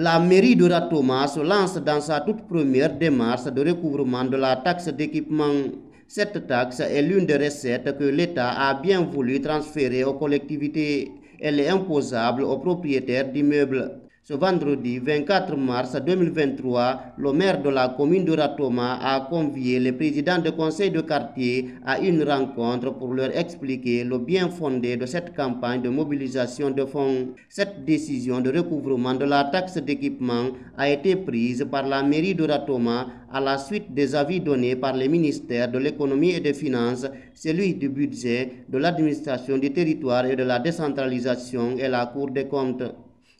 La mairie de Ratoma se lance dans sa toute première démarche de recouvrement de la taxe d'équipement. Cette taxe est l'une des recettes que l'État a bien voulu transférer aux collectivités. Elle est imposable aux propriétaires d'immeubles. Ce vendredi 24 mars 2023, le maire de la commune de Ratoma a convié les présidents de conseil de quartier à une rencontre pour leur expliquer le bien fondé de cette campagne de mobilisation de fonds. Cette décision de recouvrement de la taxe d'équipement a été prise par la mairie de Ratoma à la suite des avis donnés par les ministères de l'économie et des finances, celui du budget, de l'administration du territoire et de la décentralisation et la Cour des comptes.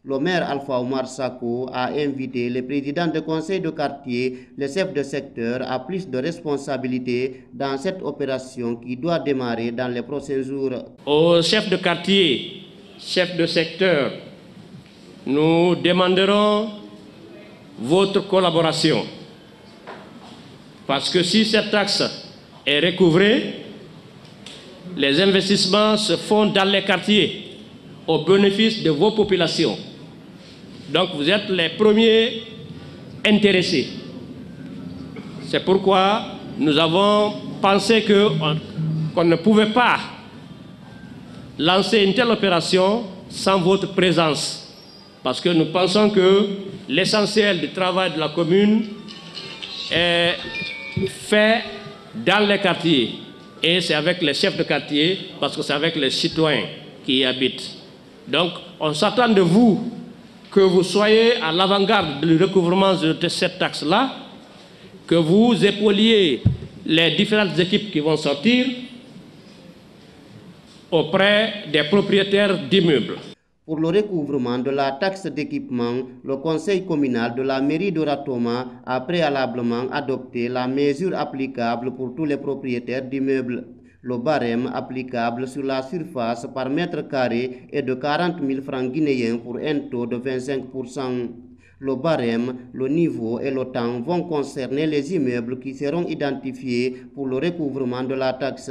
Le maire Alpha Omar Sako a invité les présidents de conseils de quartier, les chefs de secteur à plus de responsabilités dans cette opération qui doit démarrer dans les prochains jours. Aux chefs de quartier, chefs de secteur, nous demanderons votre collaboration. Parce que si cette taxe est recouvrée, les investissements se font dans les quartiers au bénéfice de vos populations. Donc vous êtes les premiers intéressés. C'est pourquoi nous avons pensé qu'on ne pouvait pas lancer une telle opération sans votre présence. Parce que nous pensons que l'essentiel du travail de la commune est fait dans les quartiers. Et c'est avec les chefs de quartier, parce que c'est avec les citoyens qui y habitent. Donc, on s'attend de vous que vous soyez à l'avant-garde du recouvrement de cette taxe-là, que vous épauliez les différentes équipes qui vont sortir auprès des propriétaires d'immeubles. Pour le recouvrement de la taxe d'équipement, le conseil communal de la mairie de Ratoma a préalablement adopté la mesure applicable pour tous les propriétaires d'immeubles. Le barème applicable sur la surface par mètre carré est de 40 000 francs guinéens pour un taux de 25% Le barème, le niveau et le temps vont concerner les immeubles qui seront identifiés pour le recouvrement de la taxe.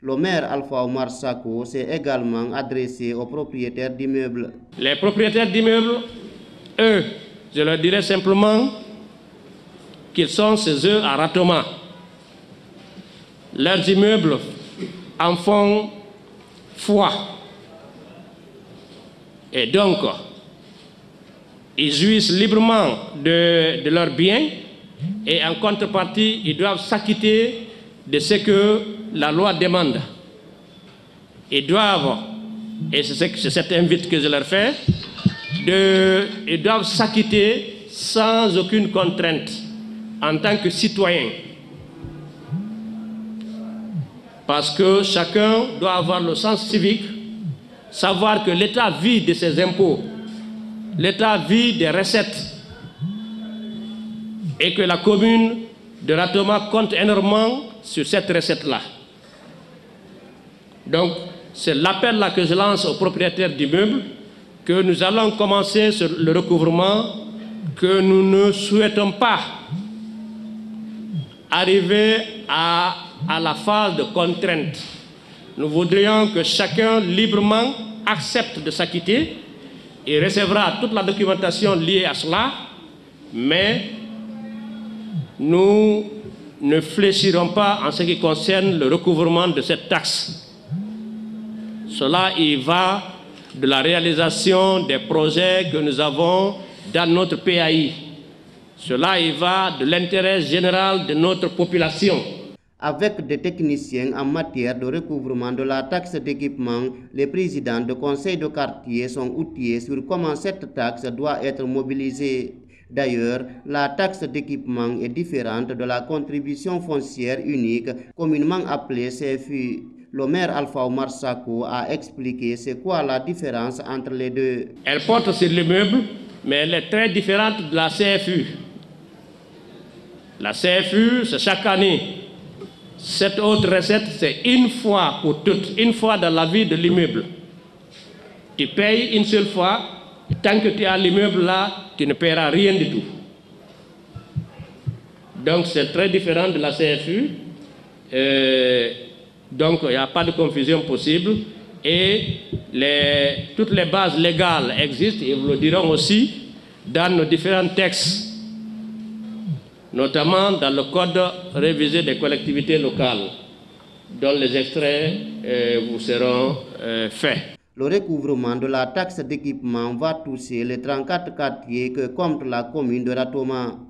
Le maire Alpha Omar Sako s'est également adressé aux propriétaires d'immeubles. Les propriétaires d'immeubles, eux, je leur dirais simplement qu'ils sont chez eux à Ratoma. Leurs immeubles en font foi. Et donc, ils jouissent librement de, leurs biens et en contrepartie, ils doivent s'acquitter de ce que la loi demande. Ils doivent, et c'est cette invite que je leur fais, de, ils doivent s'acquitter sans aucune contrainte en tant que citoyens. Parce que chacun doit avoir le sens civique, savoir que l'État vit de ses impôts, l'État vit des recettes et que la commune de Ratoma compte énormément sur cette recette-là. Donc, c'est l'appel là que je lance aux propriétaires d'immeubles que nous allons commencer sur le recouvrement, que nous ne souhaitons pas arriver à, à la phase de contrainte. Nous voudrions que chacun librement accepte de s'acquitter et recevra toute la documentation liée à cela, mais nous ne fléchirons pas en ce qui concerne le recouvrement de cette taxe. Cela y va de la réalisation des projets que nous avons dans notre PAI. Cela y va de l'intérêt général de notre population. Avec des techniciens en matière de recouvrement de la taxe d'équipement, les présidents de conseils de quartier sont outillés sur comment cette taxe doit être mobilisée. D'ailleurs, la taxe d'équipement est différente de la contribution foncière unique, communément appelée CFU. Le maire Alpha Omar Sako a expliqué c'est quoi la différence entre les deux. Elle porte sur l'immeuble, mais elle est très différente de la CFU. La CFU, c'est chaque année. Cette autre recette, c'est une fois pour toutes, une fois dans la vie de l'immeuble. Tu payes une seule fois, tant que tu as l'immeuble là, tu ne paieras rien du tout. Donc c'est très différent de la CFU. Euh, donc il n'y a pas de confusion possible. Et toutes les bases légales existent, et vous le diront aussi. dans nos différents textes, notamment dans le Code révisé des collectivités locales, dont les extraits euh, vous seront euh, faits. Le recouvrement de la taxe d'équipement va toucher les 34 quartiers que compte la commune de Ratoma.